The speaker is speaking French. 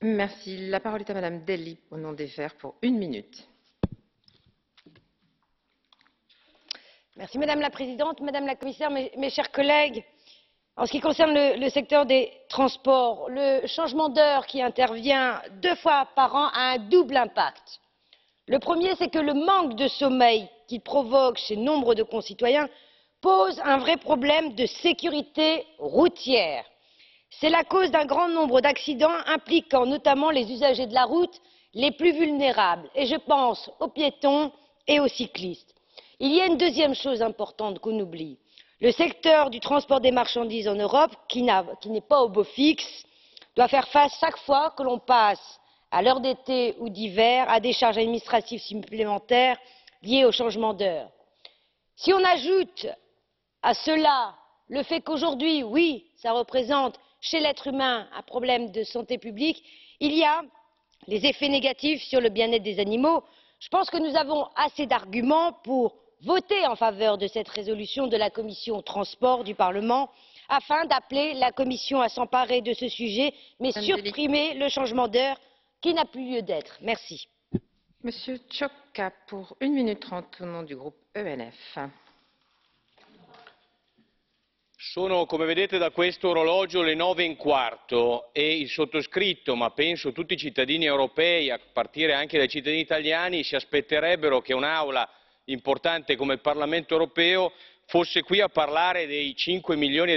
La parole est à Madame Delli, au nom des Verts, pour une minute. Madame la Présidente, Madame la Commissaire, mes chers collègues, en ce qui concerne le secteur des transports, le changement d'heure qui intervient deux fois par an a un double impact. Le premier, c'est que le manque de sommeil qu'il provoque chez nombre de concitoyens pose un vrai problème de sécurité routière c'est la cause d'un grand nombre d'accidents impliquant notamment les usagers de la route les plus vulnérables et je pense aux piétons et aux cyclistes. il y a une deuxième chose importante qu'on oublie le secteur du transport des marchandises en europe qui n'est pas au beau fixe doit faire face chaque fois que l'on passe à l'heure d'été ou d'hiver à des charges administratives supplémentaires liées au changement d'heure. si on ajoute à cela le fait qu'aujourd'hui oui cela représente chez l'être humain un problème de santé publique il y a les effets négatifs sur le bien être des animaux. je pense que nous avons assez d'arguments pour voter en faveur de cette résolution de la commission des transports du parlement afin d'appeler la commission à s'emparer de ce sujet mais supprimer le changement d'heure qui n'a plus lieu d'être. merci. Monsieur Ciocca, pour une minute trente, au nom du groupe ENF sono come vedete da questo orologio le nove e un quarto e il sottoscritto ma penso tutti i cittadini europei a partire anche dai cittadini italiani si aspetterebbero che un'aula importante come il parlamento europeo fosse qui a parlare dei cinque milioni